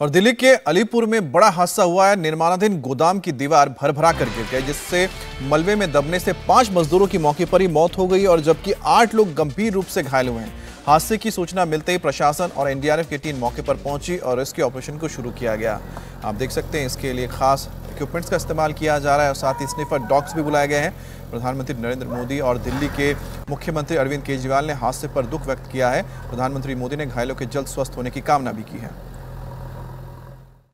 और दिल्ली के अलीपुर में बड़ा हादसा हुआ है। निर्माणाधीन गोदाम की दीवार भर भरा कर गिर गई, जिससे मलबे में दबने से पाँच मजदूरों की मौके पर ही मौत हो गई और जबकि आठ लोग गंभीर रूप से घायल हुए हैं। हादसे की सूचना मिलते ही प्रशासन और एनडीआरएफ की टीम मौके पर पहुँची और रेस्क्यू ऑपरेशन को शुरू किया गया। आप देख सकते हैं, इसके लिए खास इक्विपमेंट्स का इस्तेमाल किया जा रहा है और साथ ही स्निफर डॉग्स भी बुलाए गए हैं। प्रधानमंत्री नरेंद्र मोदी और दिल्ली के मुख्यमंत्री अरविंद केजरीवाल ने हादसे पर दुख व्यक्त किया है। प्रधानमंत्री मोदी ने घायलों के जल्द स्वस्थ होने की कामना भी की है।